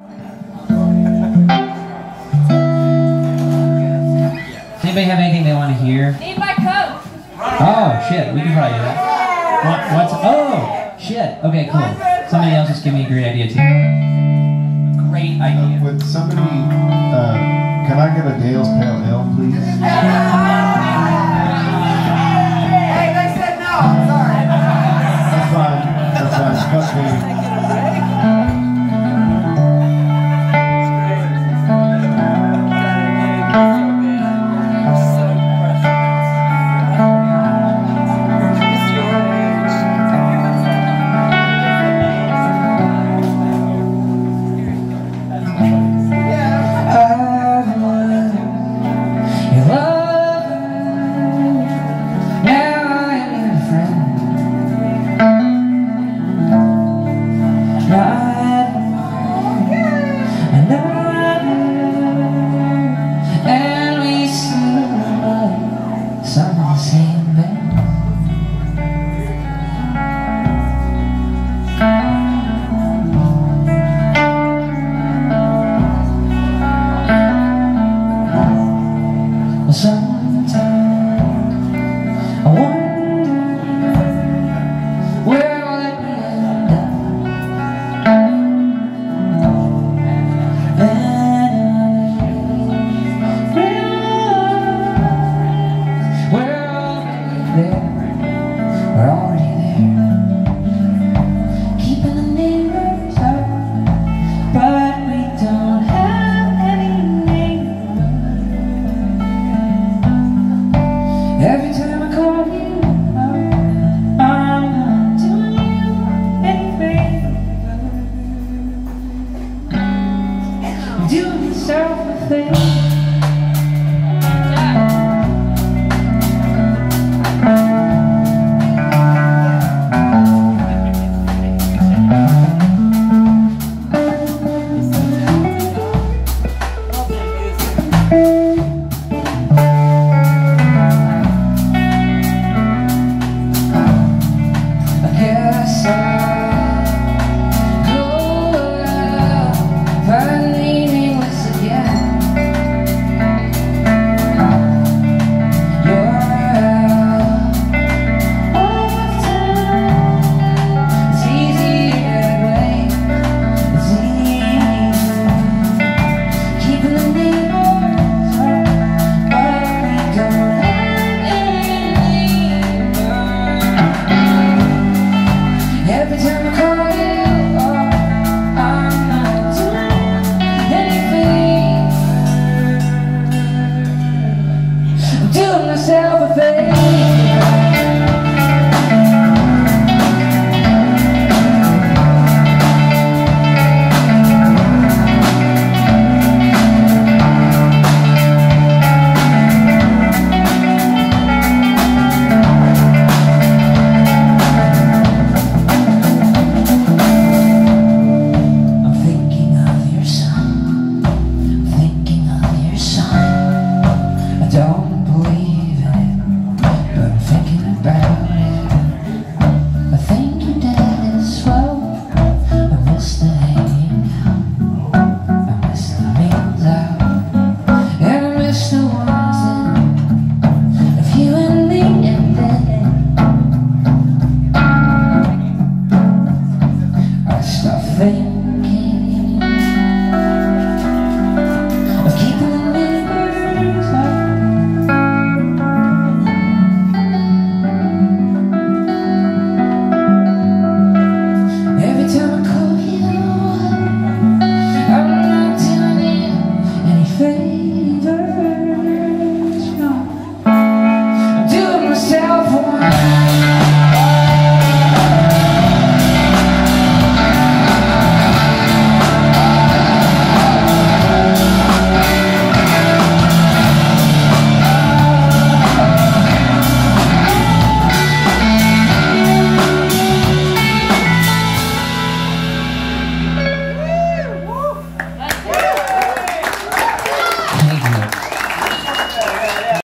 Does anybody have anything they want to hear? Need my coat. Oh shit, we can probably do that. What, what's oh shit? Okay, cool. Somebody else just gave me a great idea too. Great Uh, idea. would somebody, uh, can I get a Dale's Pale Ale, please? Hey, they said no. I'm sorry. That's fine, that's fine, cut me. vem